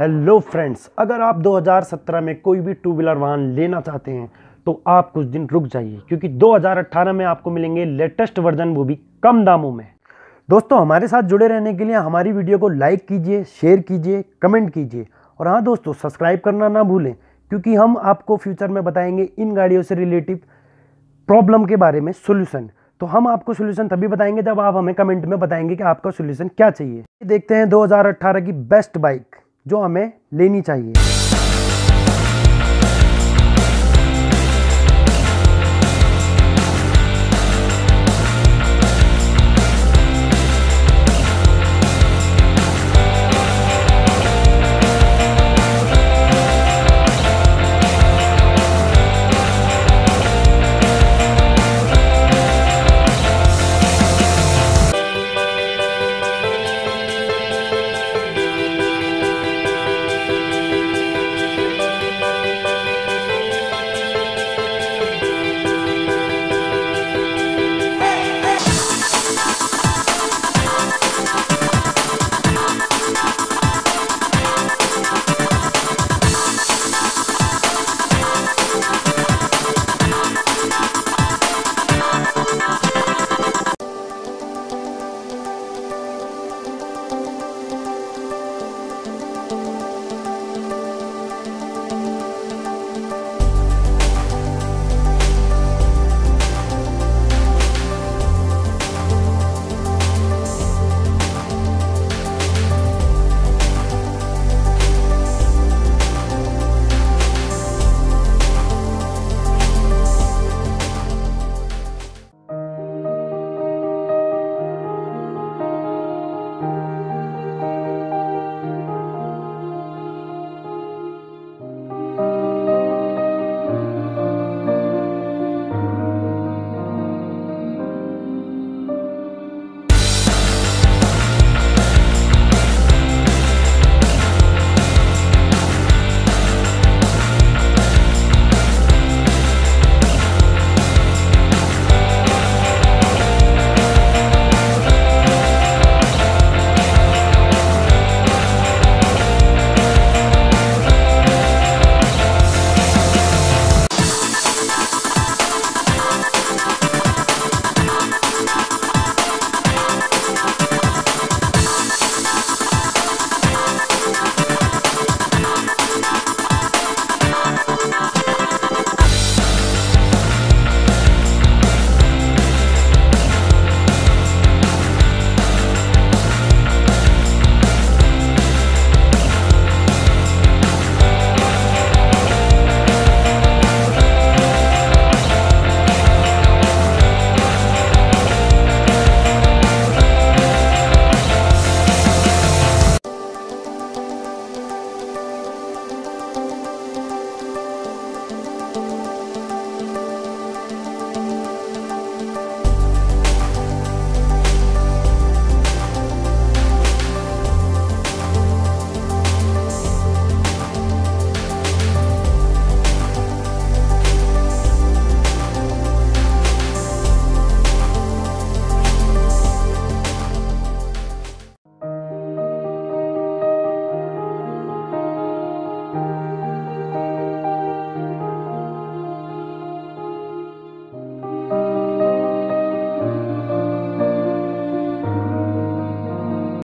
Hello friends अगर आप 2017 में कोई भी टू व्हीलर वाहन लेना चाहते हैं तो आप कुछ दिन रुक जाइए, क्योंकि 2018 में आपको मिलेंगे लेटेस्ट वर्जन वो भी कम दामों में। दोस्तों, हमारे साथ जुड़े रहने के लिए हमारी वीडियो को लाइक कीजिए शेयर कीजिए कमेंट कीजिए। और हाँ दोस्तों सब्सक्राइब करना ना भूलें, क्योंकि हम आपको फ्यूचर में बताएँगे इन गाड़ियों से रिलेटिव प्रॉब्लम के बारे में सोल्यूशन तो हम आपको सोल्यूशन तभी बताएँगे जब आप हमें कमेंट में बताएँगे कि आपका सोल्यूशन क्या चाहिए। देखते हैं 2018 की बेस्ट बाइक जो हमें लेनी चाहिए।